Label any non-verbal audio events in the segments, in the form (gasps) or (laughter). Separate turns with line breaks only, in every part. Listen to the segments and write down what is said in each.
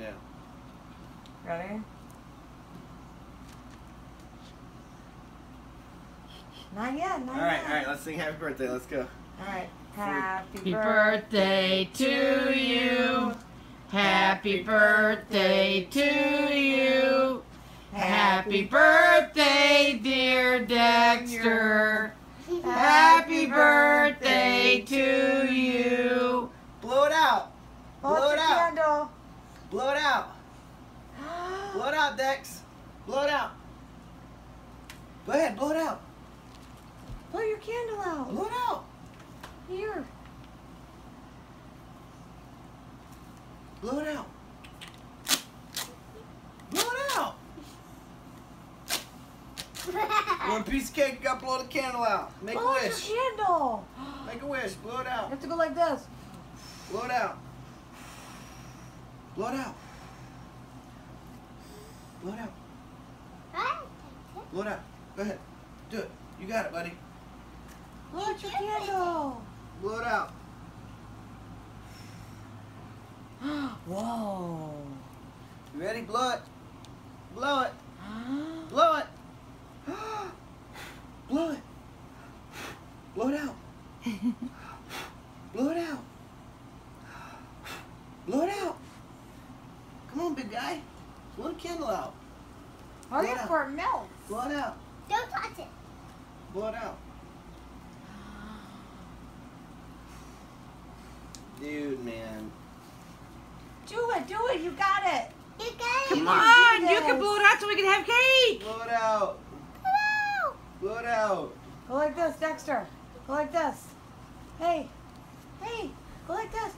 Yeah.
Ready? Not yet, not
All right,
yet.
all right. Let's sing happy birthday. Let's go.
All right. Happy
Happy birthday to you. Happy birthday to you. Happy birthday, dear Dexter. Happy birthday to you.
Blow it out.
Blow
Blow it out. Blow it out. (gasps) Blow it out, Dex. Blow it out. Go ahead, blow it out.
Blow your candle out.
Blow it out.
Here.
Blow it out. Blow it out. (laughs) One piece of cake, you gotta blow the candle out. Make
Blow
a wish.
your candle. (gasps)
Make a wish. Blow it out.
You have to go like this.
Blow it out. Blow it out. Blow it out. Blow it out. Go ahead. Do it. You got it, buddy.
Blow out your candle.
Blow it out. (gasps)
Whoa.
You ready? Blow it. Blow it. (gasps) Blow it. Blow it. Blow it out. Blow it out. Blow it out. Come on, big guy. Blow the candle out.
Hurry
Blow it
up
out.
for it melts.
Blow it out.
Don't touch it.
Blow it out. Dude, man.
Do it, do it. You got it.
You got it.
Come
can
on, you can blow it out so we can have cake.
Blow it out.
Wow.
Blow it out.
Go like this, Dexter. Go like this. Hey. Hey. Go like this.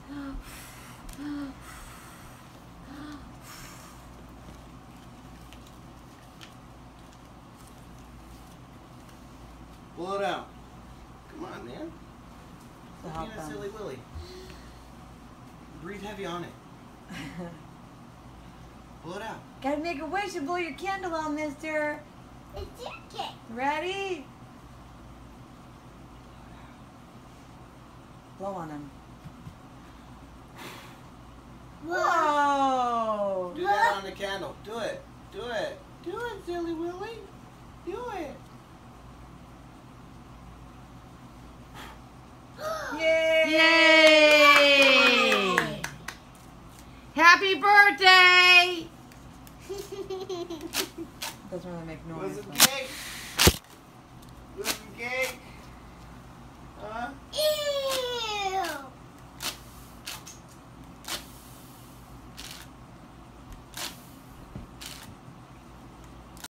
Blow it out. Come on, man.
To
Look at that silly Willy. Breathe heavy on it. (laughs) Blow it out.
Gotta make a wish and blow your candle out, mister.
It's your cake.
Ready? Blow on him. Whoa!
Do that on the candle. Do it. Do it. Do it, silly Willy. Do it.
Yay!
Yay! Happy birthday! (laughs)
Doesn't really make noise.
some
but-
cake? Want some cake?